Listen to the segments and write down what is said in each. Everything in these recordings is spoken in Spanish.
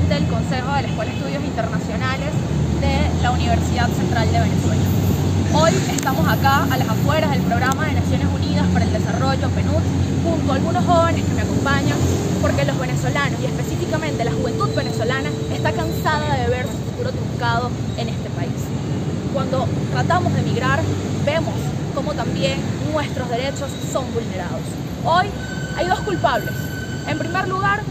ante el Consejo de la Escuela de Estudios Internacionales de la Universidad Central de Venezuela. Hoy estamos acá a las afueras del Programa de Naciones Unidas para el Desarrollo, PNUD, junto a algunos jóvenes que me acompañan, porque los venezolanos y específicamente la juventud venezolana está cansada de ver su futuro truncado en este país. Cuando tratamos de emigrar, vemos cómo también nuestros derechos son vulnerados. Hoy hay dos culpables. En primer lugar,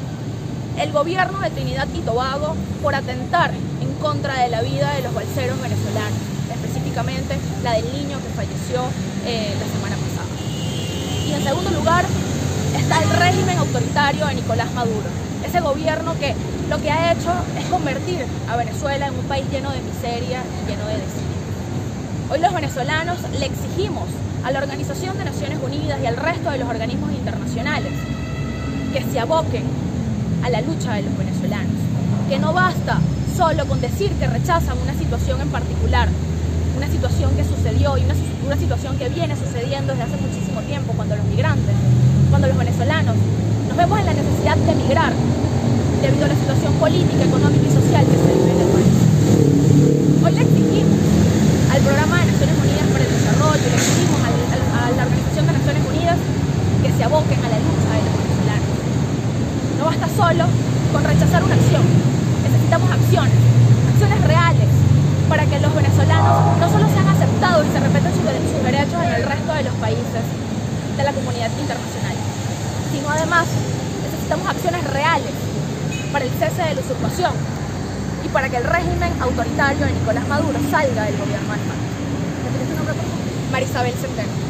el gobierno de Trinidad y Tobago por atentar en contra de la vida de los balseros venezolanos, específicamente la del niño que falleció eh, la semana pasada. Y en segundo lugar está el régimen autoritario de Nicolás Maduro, ese gobierno que lo que ha hecho es convertir a Venezuela en un país lleno de miseria y lleno de desidia. Hoy los venezolanos le exigimos a la Organización de Naciones Unidas y al resto de los organismos internacionales que se aboquen a la lucha de los venezolanos, que no basta solo con decir que rechazan una situación en particular, una situación que sucedió y una, una situación que viene sucediendo desde hace muchísimo tiempo cuando los migrantes, cuando los venezolanos nos vemos en la necesidad de emigrar debido a la situación política, económica y social que se vive en el país. Hoy le exigimos al Programa de Naciones Unidas para el Desarrollo, le exigimos a la Organización de Naciones Unidas que se aboquen a la lucha de los venezolanos. No basta solo con rechazar una acción, necesitamos acciones, acciones reales, para que los venezolanos no solo sean aceptados y se respeten sus, sus derechos en el resto de los países de la comunidad internacional, sino además necesitamos acciones reales para el cese de la usurpación y para que el régimen autoritario de Nicolás Maduro salga del gobierno de. Marisabel Centeno.